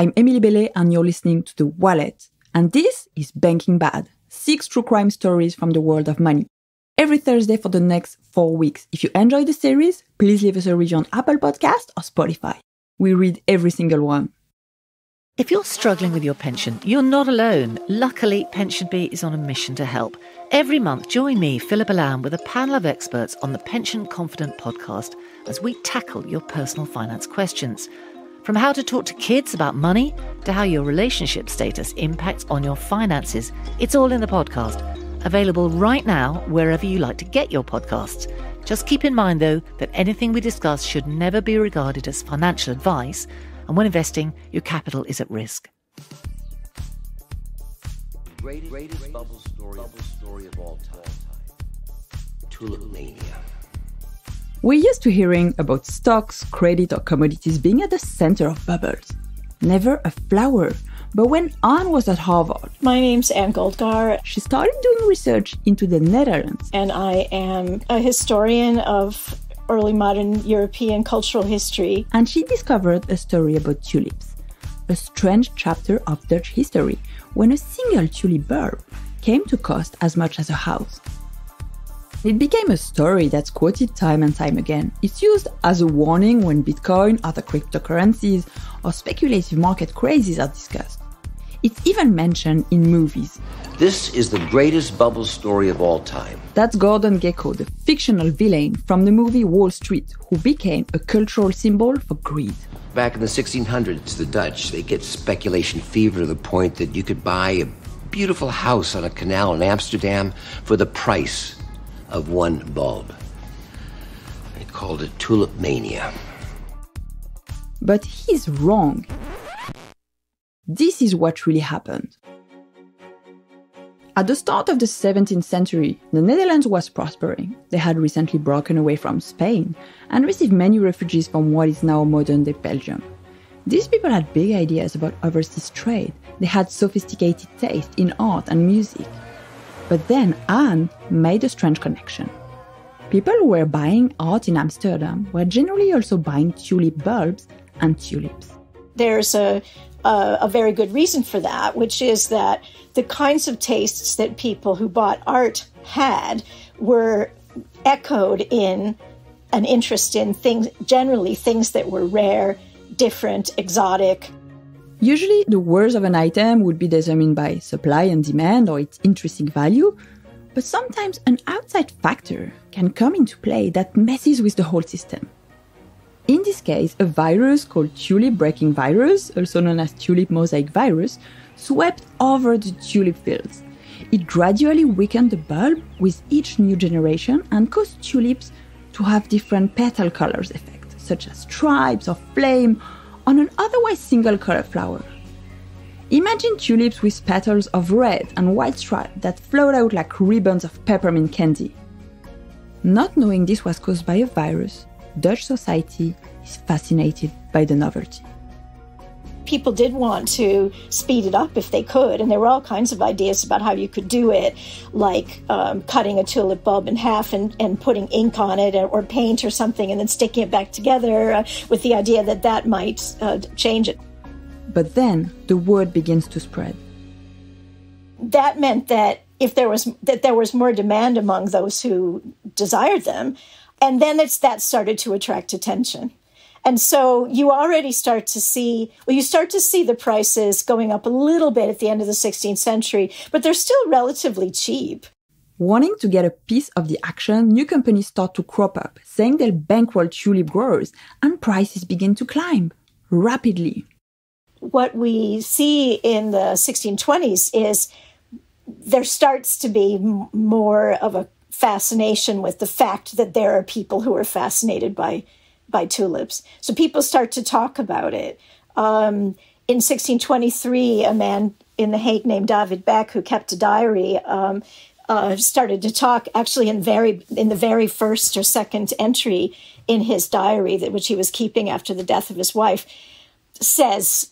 I'm Emilie Bellet and you're listening to The Wallet. And this is Banking Bad, six true crime stories from the world of money. Every Thursday for the next four weeks. If you enjoy the series, please leave us a review on Apple Podcast or Spotify. We read every single one. If you're struggling with your pension, you're not alone. Luckily, Pension is on a mission to help. Every month, join me, Philippa Lamb, with a panel of experts on the Pension Confident podcast as we tackle your personal finance questions. From how to talk to kids about money to how your relationship status impacts on your finances, it's all in the podcast. Available right now wherever you like to get your podcasts. Just keep in mind, though, that anything we discuss should never be regarded as financial advice, and when investing, your capital is at risk. Greatest, greatest bubble story, bubble story of all time. Tulip mania. We're used to hearing about stocks, credit, or commodities being at the center of bubbles. Never a flower. But when Anne was at Harvard, My name's Anne Goldgar, she started doing research into the Netherlands. and I am a historian of early modern European cultural history. And she discovered a story about tulips, a strange chapter of Dutch history when a single tulip bulb came to cost as much as a house. It became a story that's quoted time and time again. It's used as a warning when Bitcoin, other cryptocurrencies, or speculative market crazes are discussed. It's even mentioned in movies. This is the greatest bubble story of all time. That's Gordon Gekko, the fictional villain from the movie Wall Street, who became a cultural symbol for greed. Back in the 1600s, the Dutch, they get speculation fever to the point that you could buy a beautiful house on a canal in Amsterdam for the price of one bulb. They called it tulip mania. But he's wrong. This is what really happened. At the start of the 17th century, the Netherlands was prospering. They had recently broken away from Spain and received many refugees from what is now modern day Belgium. These people had big ideas about overseas trade. They had sophisticated taste in art and music. But then Anne made a strange connection. People who were buying art in Amsterdam were generally also buying tulip bulbs and tulips. There's a, a, a very good reason for that, which is that the kinds of tastes that people who bought art had were echoed in an interest in things, generally things that were rare, different, exotic. Usually, the worth of an item would be determined by supply and demand or its intrinsic value, but sometimes an outside factor can come into play that messes with the whole system. In this case, a virus called tulip breaking virus, also known as tulip mosaic virus, swept over the tulip fields. It gradually weakened the bulb with each new generation and caused tulips to have different petal colors effects, such as stripes or flame on an otherwise single color flower. Imagine tulips with petals of red and white stripe that float out like ribbons of peppermint candy. Not knowing this was caused by a virus, Dutch society is fascinated by the novelty. People did want to speed it up if they could, and there were all kinds of ideas about how you could do it, like um, cutting a tulip bulb in half and, and putting ink on it or, or paint or something, and then sticking it back together uh, with the idea that that might uh, change it. But then the word begins to spread. That meant that if there was that there was more demand among those who desired them, and then it's that started to attract attention. And so you already start to see, well, you start to see the prices going up a little bit at the end of the 16th century, but they're still relatively cheap. Wanting to get a piece of the action, new companies start to crop up, saying they'll bankroll tulip growers, and prices begin to climb rapidly. What we see in the 1620s is there starts to be m- more of a fascination with the fact that there are people who are fascinated by by tulips. So people start to talk about it. Um, in 1623, a man in The Hague named David Beck, who kept a diary, um, uh, started to talk. Actually, in very in the very first or second entry in his diary, that which he was keeping after the death of his wife, says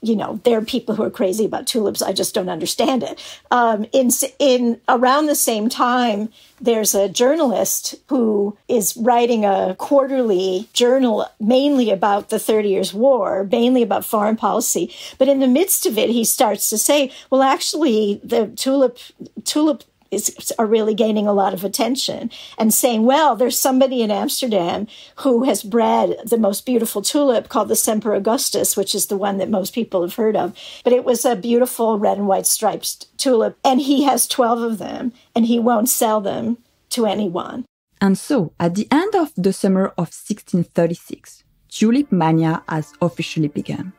you know, there are people who are crazy about tulips. I just don't understand it. Um, in in around the same time, there's a journalist who is writing a quarterly journal mainly about the Thirty Years' War, mainly about foreign policy. But in the midst of it, he starts to say, "Well, actually, the tulip tulip is are really gaining a lot of attention and saying, well, there's somebody in Amsterdam who has bred the most beautiful tulip called the Semper Augustus, which is the one that most people have heard of. But it was a beautiful red and white striped tulip, and he has 12 of them, and he won't sell them to anyone. And so, at the end of the summer of 1636, tulip mania has officially begun.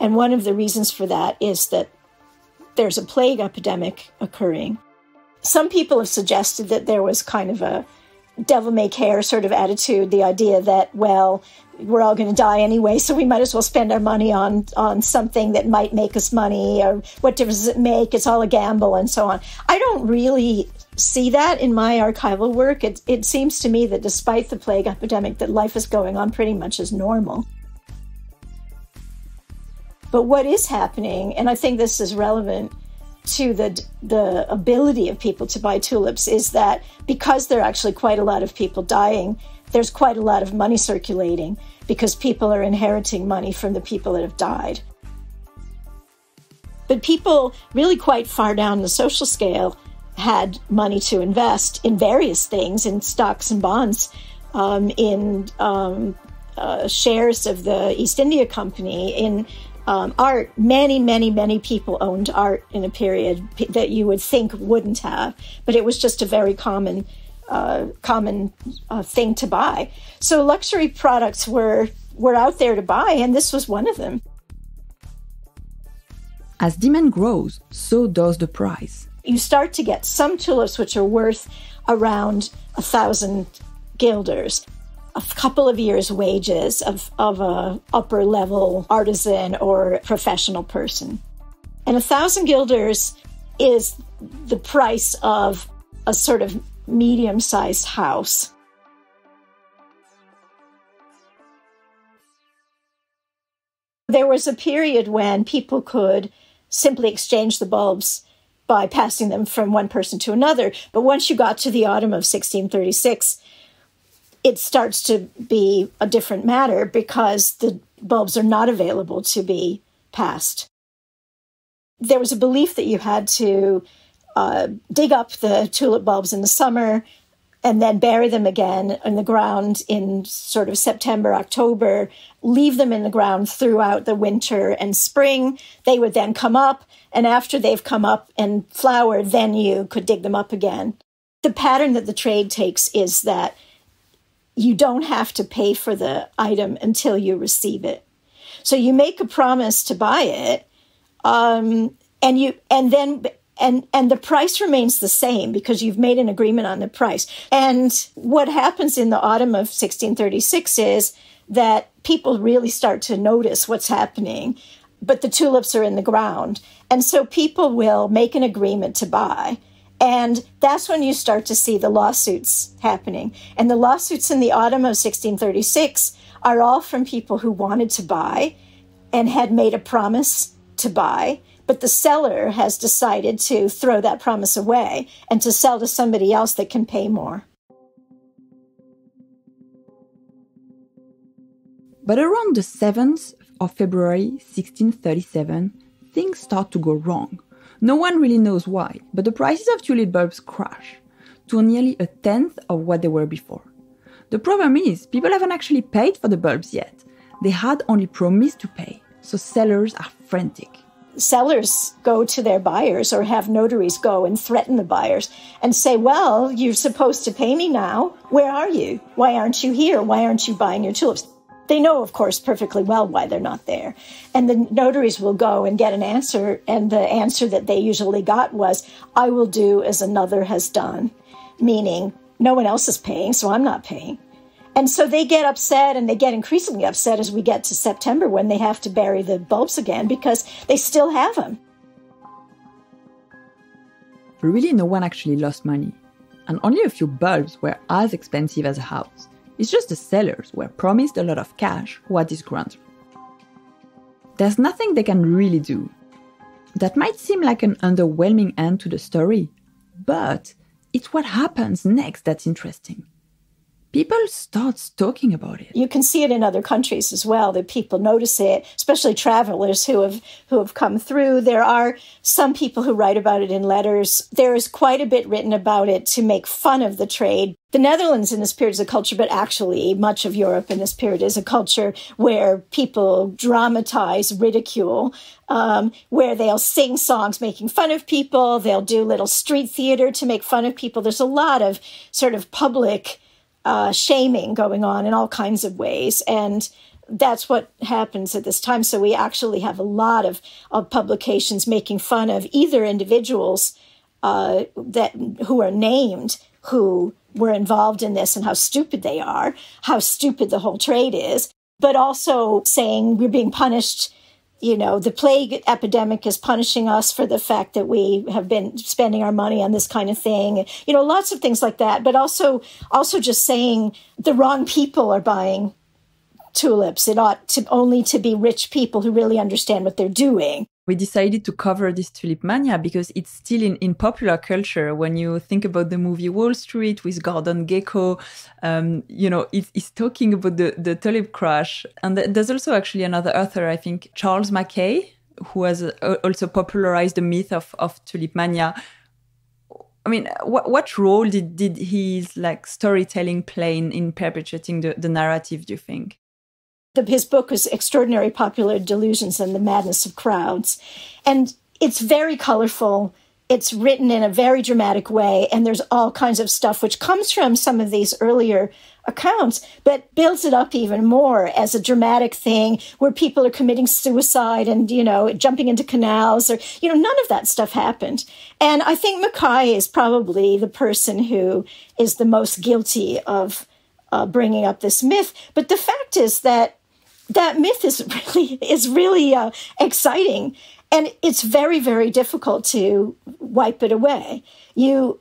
And one of the reasons for that is that there's a plague epidemic occurring. Some people have suggested that there was kind of a devil may care sort of attitude, the idea that, well, we're all going to die anyway, so we might as well spend our money on on something that might make us money, or what difference does it make? It's all a gamble, and so on. I don't really see that in my archival work. It, it seems to me that despite the plague epidemic, that life is going on pretty much as normal. But what is happening, and I think this is relevant to the the ability of people to buy tulips, is that because there are actually quite a lot of people dying, there's quite a lot of money circulating because people are inheriting money from the people that have died. But people really quite far down the social scale had money to invest in various things, in stocks and bonds, um, in um, uh, shares of the East India Company, in um, art, many, many, many people owned art in a period that you would think wouldn't have, but it was just a very common, uh, common uh, thing to buy. So luxury products were were out there to buy, and this was one of them. As demand grows, so does the price. You start to get some tulips which are worth around a thousand guilders a couple of years' wages of, of a upper level artisan or professional person. And a thousand guilders is the price of a sort of medium sized house. There was a period when people could simply exchange the bulbs by passing them from one person to another. But once you got to the autumn of 1636, it starts to be a different matter because the bulbs are not available to be passed. There was a belief that you had to uh, dig up the tulip bulbs in the summer and then bury them again in the ground in sort of September, October, leave them in the ground throughout the winter and spring. They would then come up, and after they've come up and flowered, then you could dig them up again. The pattern that the trade takes is that you don't have to pay for the item until you receive it. So you make a promise to buy it, um, and you and then and and the price remains the same because you've made an agreement on the price. And what happens in the autumn of 1636 is that people really start to notice what's happening, but the tulips are in the ground, and so people will make an agreement to buy and that's when you start to see the lawsuits happening. And the lawsuits in the autumn of 1636 are all from people who wanted to buy and had made a promise to buy, but the seller has decided to throw that promise away and to sell to somebody else that can pay more. But around the 7th of February 1637, things start to go wrong no one really knows why, but the prices of tulip bulbs crash to nearly a tenth of what they were before. The problem is, people haven't actually paid for the bulbs yet. They had only promised to pay, so sellers are frantic. Sellers go to their buyers or have notaries go and threaten the buyers and say, Well, you're supposed to pay me now. Where are you? Why aren't you here? Why aren't you buying your tulips? They know, of course, perfectly well why they're not there. And the notaries will go and get an answer. And the answer that they usually got was, I will do as another has done, meaning no one else is paying, so I'm not paying. And so they get upset and they get increasingly upset as we get to September when they have to bury the bulbs again because they still have them. Really, no one actually lost money, and only a few bulbs were as expensive as a house. It's just the sellers were promised a lot of cash who had disgruntled. there's nothing they can really do. That might seem like an underwhelming end to the story, but it's what happens next that's interesting people start talking about it. You can see it in other countries as well that people notice it, especially travelers who have who have come through. There are some people who write about it in letters. There is quite a bit written about it to make fun of the trade. The Netherlands in this period is a culture, but actually much of Europe in this period is a culture where people dramatize ridicule, um, where they'll sing songs making fun of people. They'll do little street theater to make fun of people. There's a lot of sort of public uh, shaming going on in all kinds of ways. And that's what happens at this time. So we actually have a lot of, of publications making fun of either individuals uh, that who are named who were involved in this and how stupid they are, how stupid the whole trade is, but also saying we're being punished you know, the plague epidemic is punishing us for the fact that we have been spending our money on this kind of thing. You know, lots of things like that, but also, also just saying the wrong people are buying tulips. It ought to only to be rich people who really understand what they're doing we decided to cover this tulip mania because it's still in, in popular culture. When you think about the movie Wall Street with Gordon Gekko, um, you know, it, it's talking about the, the tulip crash. And there's also actually another author, I think, Charles Mackay, who has uh, also popularized the myth of, of tulip mania. I mean, what, what role did, did his like storytelling play in, in perpetuating the, the narrative, do you think? The, his book was Extraordinary Popular Delusions and the Madness of Crowds. And it's very colorful. It's written in a very dramatic way, and there's all kinds of stuff which comes from some of these earlier accounts, but builds it up even more as a dramatic thing where people are committing suicide and, you know, jumping into canals or, you know, none of that stuff happened. And I think Mackay is probably the person who is the most guilty of uh, bringing up this myth. But the fact is that that myth is really is really uh, exciting, and it's very very difficult to wipe it away. You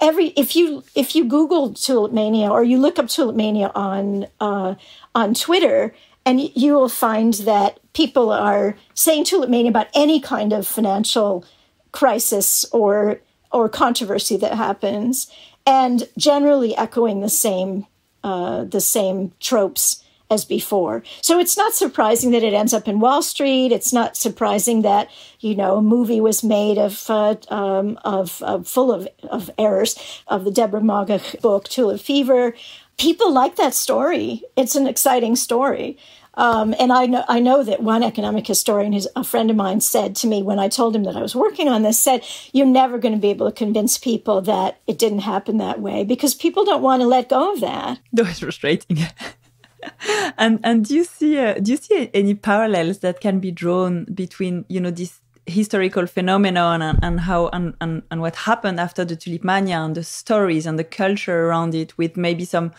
every if you if you Google tulip mania or you look up tulip mania on uh, on Twitter, and you will find that people are saying tulip mania about any kind of financial crisis or or controversy that happens, and generally echoing the same uh, the same tropes as before. So it's not surprising that it ends up in Wall Street. It's not surprising that you know a movie was made of uh, um, of, full of, of errors of the Deborah Moggach book Tulip Fever. People like that story. It's an exciting story. Um, and I know I know that one economic historian, who's a friend of mine, said to me when I told him that I was working on this, said, "You're never going to be able to convince people that it didn't happen that way because people don't want to let go of that." That was frustrating. and and do you see uh, do you see any parallels that can be drawn between you know this historical phenomenon and, and how and, and, and what happened after the tulip mania and the stories and the culture around it with maybe some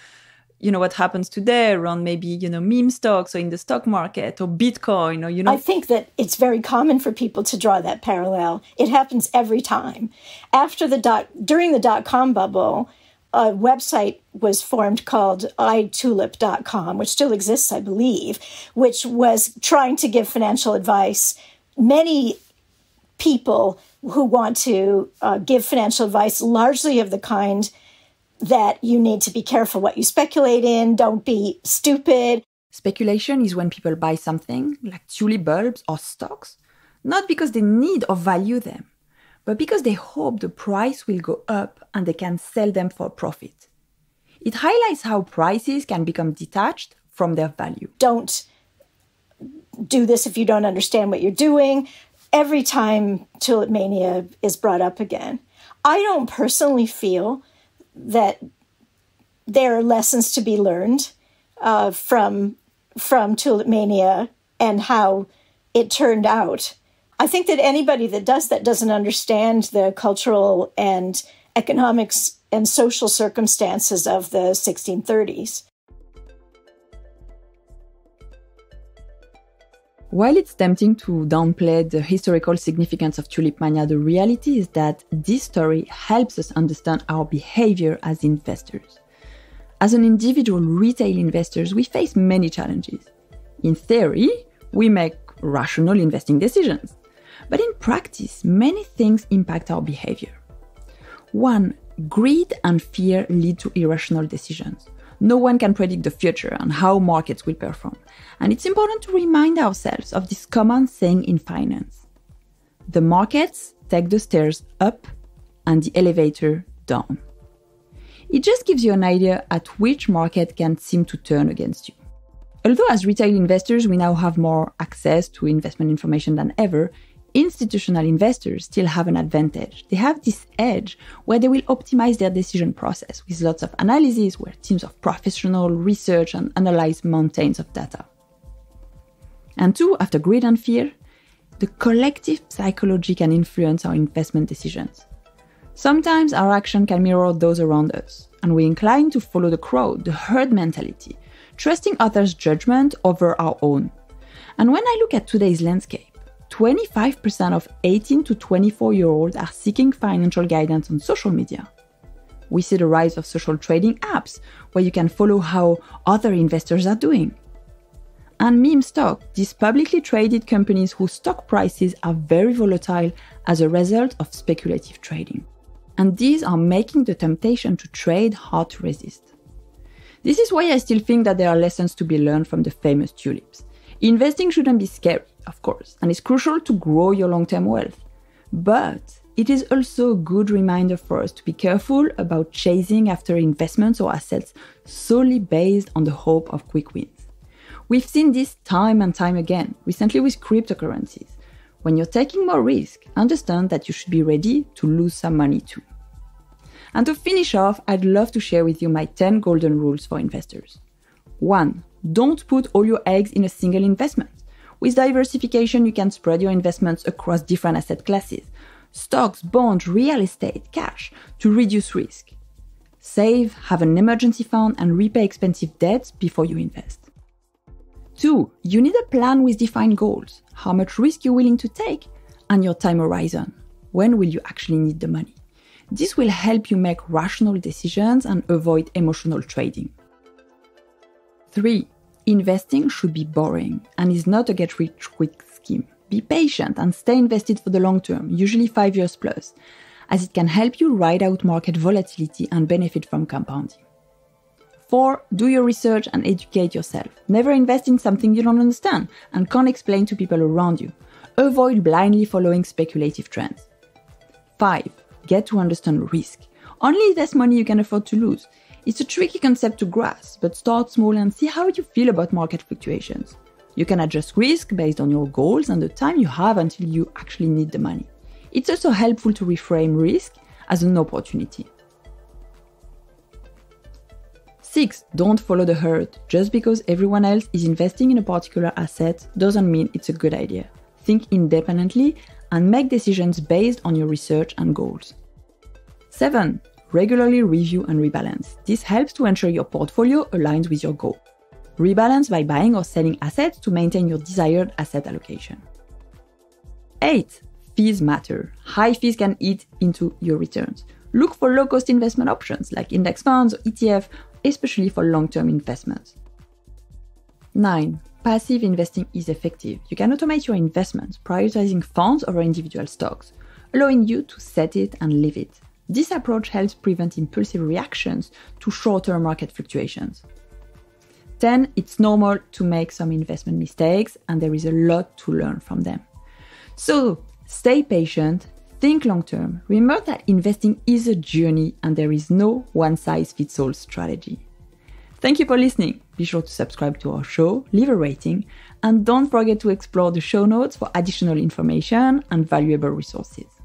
you know what happens today around maybe you know meme stocks or in the stock market or bitcoin or you know i think that it's very common for people to draw that parallel. It happens every time. After the dot during the dot com bubble a website was formed called itulip.com, which still exists, I believe, which was trying to give financial advice. Many people who want to uh, give financial advice, largely of the kind that you need to be careful what you speculate in, don't be stupid. Speculation is when people buy something like tulip bulbs or stocks, not because they need or value them, but because they hope the price will go up and they can sell them for profit. It highlights how prices can become detached from their value. Don't do this if you don't understand what you're doing. Every time tulip mania is brought up again, I don't personally feel that there are lessons to be learned uh, from from tulip mania and how it turned out I think that anybody that does that doesn't understand the cultural and economics and social circumstances of the 1630s. While it's tempting to downplay the historical significance of tulip mania, the reality is that this story helps us understand our behavior as investors. As an individual retail investors, we face many challenges. In theory, we make rational investing decisions. But in practice, many things impact our behavior. One, greed and fear lead to irrational decisions. No one can predict the future and how markets will perform. And it's important to remind ourselves of this common saying in finance the markets take the stairs up and the elevator down. It just gives you an idea at which market can seem to turn against you. Although, as retail investors, we now have more access to investment information than ever, institutional investors still have an advantage. They have this edge where they will optimize their decision process with lots of analysis, where teams of professional research and analyze mountains of data. And two, after greed and fear, the collective psychology can influence our investment decisions. Sometimes our action can mirror those around us, and we incline to follow the crowd, the herd mentality, trusting others' judgment over our own. And when I look at today's landscape, 25% of 18 to 24 year olds are seeking financial guidance on social media. We see the rise of social trading apps where you can follow how other investors are doing. And meme stock, these publicly traded companies whose stock prices are very volatile as a result of speculative trading. And these are making the temptation to trade hard to resist. This is why I still think that there are lessons to be learned from the famous tulips. Investing shouldn't be scary, of course, and it's crucial to grow your long term wealth. But it is also a good reminder for us to be careful about chasing after investments or assets solely based on the hope of quick wins. We've seen this time and time again, recently with cryptocurrencies. When you're taking more risk, understand that you should be ready to lose some money too. And to finish off, I'd love to share with you my 10 golden rules for investors. 1. Don't put all your eggs in a single investment. With diversification, you can spread your investments across different asset classes stocks, bonds, real estate, cash to reduce risk. Save, have an emergency fund, and repay expensive debts before you invest. 2. You need a plan with defined goals how much risk you're willing to take, and your time horizon. When will you actually need the money? This will help you make rational decisions and avoid emotional trading. 3. Investing should be boring and is not a get rich quick scheme. Be patient and stay invested for the long term, usually 5 years plus, as it can help you ride out market volatility and benefit from compounding. 4. Do your research and educate yourself. Never invest in something you don't understand and can't explain to people around you. Avoid blindly following speculative trends. 5. Get to understand risk. Only invest money you can afford to lose. It's a tricky concept to grasp, but start small and see how you feel about market fluctuations. You can adjust risk based on your goals and the time you have until you actually need the money. It's also helpful to reframe risk as an opportunity. 6. Don't follow the herd. Just because everyone else is investing in a particular asset doesn't mean it's a good idea. Think independently and make decisions based on your research and goals. 7 regularly review and rebalance. This helps to ensure your portfolio aligns with your goal. Rebalance by buying or selling assets to maintain your desired asset allocation. 8. Fees matter. High fees can eat into your returns. Look for low cost investment options like index funds or ETF, especially for long term investments. 9. Passive investing is effective. You can automate your investments, prioritizing funds over individual stocks, allowing you to set it and leave it. This approach helps prevent impulsive reactions to short-term market fluctuations. 10. It's normal to make some investment mistakes and there is a lot to learn from them. So, stay patient, think long term. Remember that investing is a journey and there is no one size fits all strategy. Thank you for listening. Be sure to subscribe to our show, leave a rating, and don't forget to explore the show notes for additional information and valuable resources.